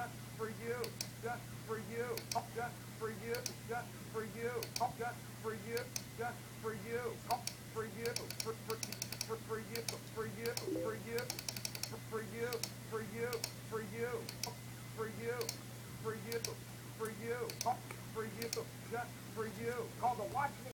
Just for you, just for you, just for you, just for you, just for you, just for you, for you, for for for for you, for you, for you, for you, for you, for you, for you, for you, for you, for you, just for you. Called the Watch